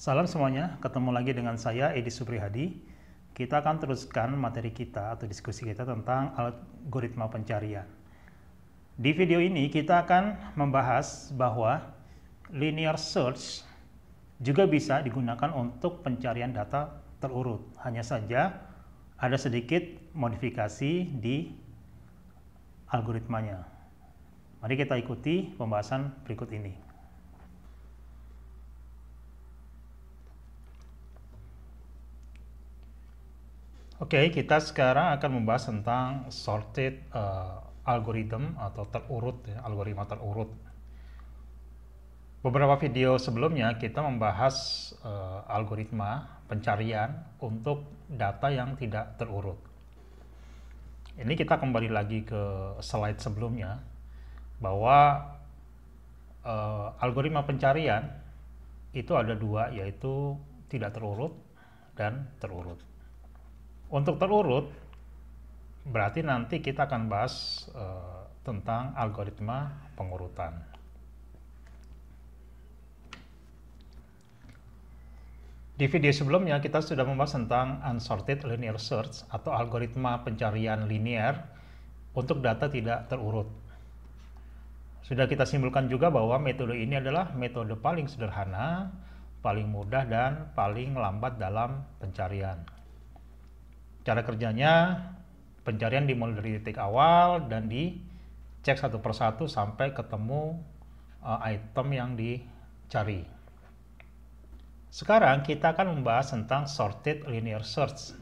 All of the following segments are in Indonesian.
Salam semuanya, ketemu lagi dengan saya Edi Suprihadi. Kita akan teruskan materi kita atau diskusi kita tentang algoritma pencarian. Di video ini kita akan membahas bahwa linear search juga bisa digunakan untuk pencarian data terurut. Hanya saja ada sedikit modifikasi di algoritmanya. Mari kita ikuti pembahasan berikut ini. Oke, okay, kita sekarang akan membahas tentang sorted uh, algorithm atau terurut, ya, algoritma terurut. Beberapa video sebelumnya kita membahas uh, algoritma pencarian untuk data yang tidak terurut. Ini kita kembali lagi ke slide sebelumnya bahwa uh, algoritma pencarian itu ada dua yaitu tidak terurut dan terurut. Untuk terurut, berarti nanti kita akan bahas uh, tentang algoritma pengurutan. Di video sebelumnya kita sudah membahas tentang unsorted linear search atau algoritma pencarian linear untuk data tidak terurut. Sudah kita simpulkan juga bahwa metode ini adalah metode paling sederhana, paling mudah, dan paling lambat dalam pencarian. Cara kerjanya pencarian dimulai dari titik awal dan dicek satu persatu sampai ketemu uh, item yang dicari. Sekarang kita akan membahas tentang sorted linear search.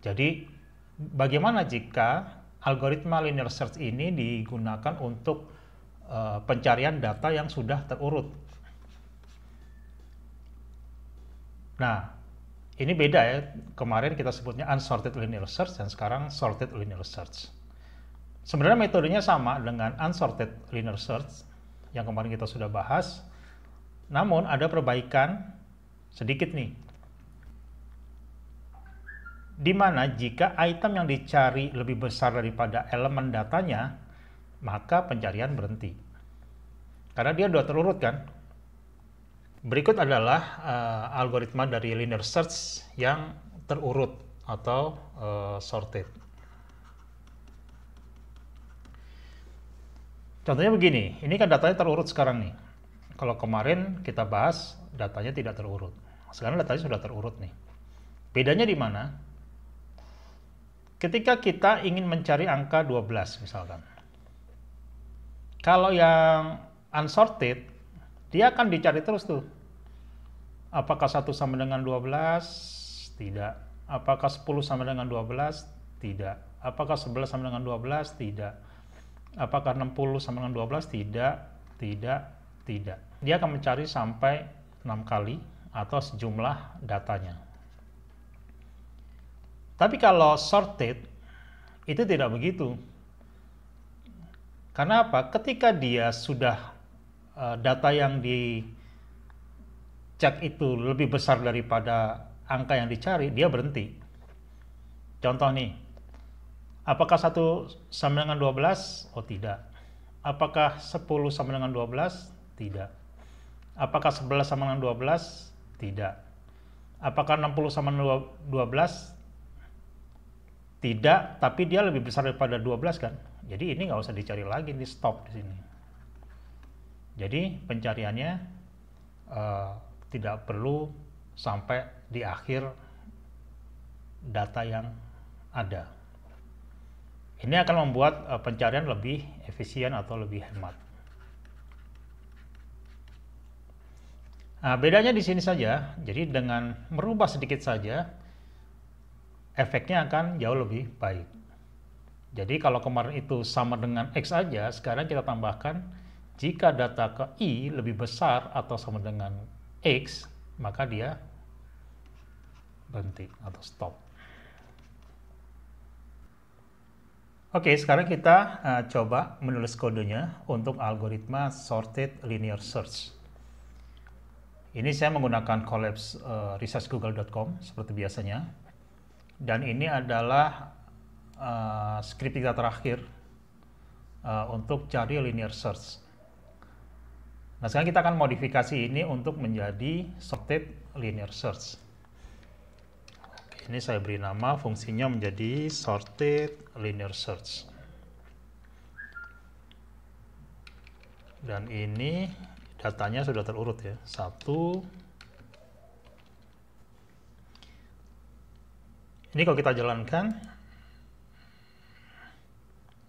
Jadi bagaimana jika algoritma linear search ini digunakan untuk uh, pencarian data yang sudah terurut. Nah, ini beda ya. Kemarin kita sebutnya unsorted linear search dan sekarang sorted linear search. Sebenarnya metodenya sama dengan unsorted linear search yang kemarin kita sudah bahas. Namun ada perbaikan sedikit nih. Di mana jika item yang dicari lebih besar daripada elemen datanya, maka pencarian berhenti. Karena dia sudah terurut kan, Berikut adalah uh, algoritma dari linear search yang terurut atau uh, sorted. Contohnya begini, ini kan datanya terurut sekarang nih. Kalau kemarin kita bahas datanya tidak terurut. Sekarang datanya sudah terurut nih. Bedanya di mana? Ketika kita ingin mencari angka 12 misalkan. Kalau yang unsorted dia akan dicari terus tuh. Apakah satu sama dengan 12? Tidak. Apakah 10 sama dengan 12? Tidak. Apakah 11 sama dengan 12? Tidak. Apakah 60 sama dengan 12? Tidak. Tidak. Tidak. Dia akan mencari sampai 6 kali atau sejumlah datanya. Tapi kalau sorted, itu tidak begitu. Karena apa? Ketika dia sudah uh, data yang dicek itu lebih besar daripada angka yang dicari, dia berhenti. Contoh nih, apakah satu sama dengan 12? Oh tidak. Apakah 10 sama dengan 12? Tidak. Apakah 11 sama dengan 12? Tidak. Apakah 60 sama dengan 12? Tidak, tapi dia lebih besar daripada 12 kan? Jadi ini nggak usah dicari lagi, di stop di sini. Jadi pencariannya uh, tidak perlu sampai di akhir data yang ada. Ini akan membuat uh, pencarian lebih efisien atau lebih hemat. Nah, bedanya di sini saja. Jadi dengan merubah sedikit saja, efeknya akan jauh lebih baik. Jadi kalau kemarin itu sama dengan X aja, sekarang kita tambahkan jika data ke i lebih besar atau sama dengan x, maka dia berhenti atau stop. Oke, sekarang kita uh, coba menulis kodenya untuk algoritma sorted linear search. Ini saya menggunakan collapse uh, researchgoogle.com seperti biasanya. Dan ini adalah uh, script kita terakhir uh, untuk cari linear search. Nah, sekarang kita akan modifikasi ini untuk menjadi sorted linear search. Ini saya beri nama fungsinya menjadi sorted linear search. Dan ini datanya sudah terurut ya. Satu. Ini kalau kita jalankan,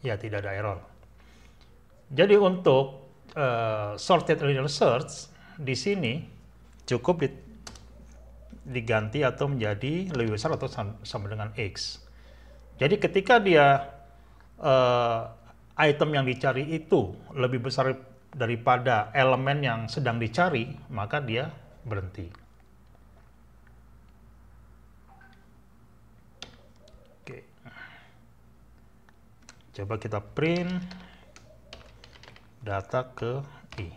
ya tidak ada error. Jadi untuk uh, sorted search di sini cukup di, diganti atau menjadi lebih besar atau sama dengan X. Jadi ketika dia uh, item yang dicari itu lebih besar daripada elemen yang sedang dicari, maka dia berhenti. Coba kita print data ke I.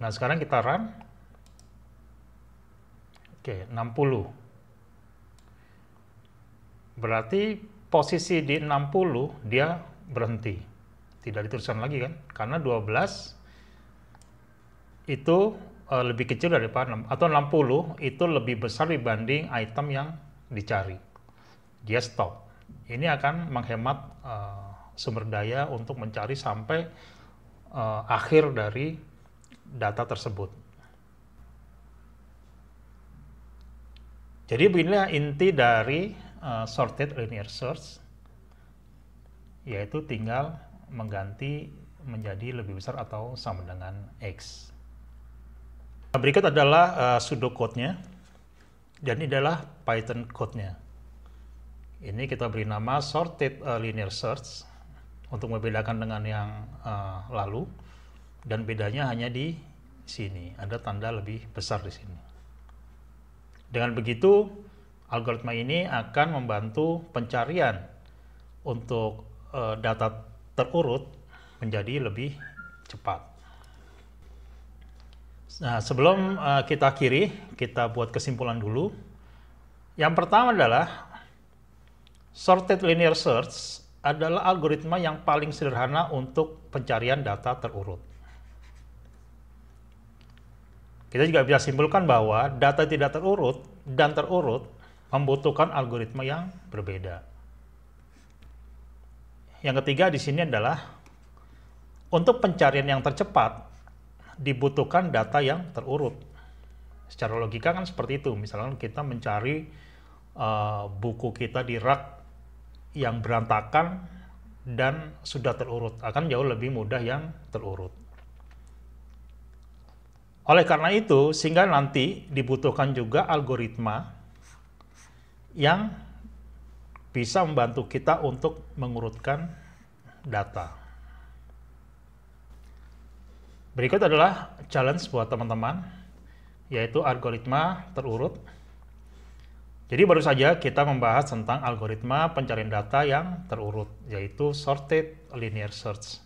Nah, sekarang kita run. Oke, 60. Berarti posisi di 60 dia berhenti. Tidak dituliskan lagi kan? Karena 12 itu uh, lebih kecil daripada 6 atau 60 itu lebih besar dibanding item yang dicari. Dia stop. Ini akan menghemat uh, sumber daya untuk mencari sampai uh, akhir dari data tersebut. Jadi beginilah inti dari uh, sorted linear search, yaitu tinggal mengganti menjadi lebih besar atau sama dengan X. Berikut adalah uh, pseudocode-nya, dan ini adalah Python code-nya. Ini kita beri nama sorted linear search, untuk membedakan dengan yang uh, lalu dan bedanya hanya di sini. Ada tanda lebih besar di sini. Dengan begitu algoritma ini akan membantu pencarian untuk uh, data terurut menjadi lebih cepat. Nah sebelum uh, kita akhiri kita buat kesimpulan dulu. Yang pertama adalah sorted linear search adalah algoritma yang paling sederhana untuk pencarian data terurut. Kita juga bisa simpulkan bahwa data tidak terurut dan terurut membutuhkan algoritma yang berbeda. Yang ketiga di sini adalah untuk pencarian yang tercepat dibutuhkan data yang terurut. Secara logika kan seperti itu. Misalnya kita mencari uh, buku kita di rak yang berantakan dan sudah terurut akan jauh lebih mudah yang terurut. Oleh karena itu, sehingga nanti dibutuhkan juga algoritma yang bisa membantu kita untuk mengurutkan data. Berikut adalah challenge buat teman-teman, yaitu algoritma terurut jadi baru saja kita membahas tentang algoritma pencarian data yang terurut, yaitu sorted linear search.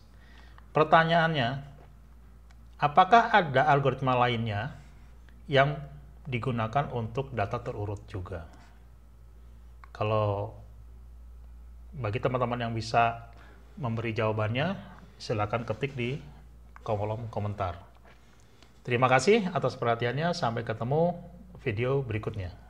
Pertanyaannya, apakah ada algoritma lainnya yang digunakan untuk data terurut juga? Kalau bagi teman-teman yang bisa memberi jawabannya, silakan ketik di kolom komentar. Terima kasih atas perhatiannya, sampai ketemu video berikutnya.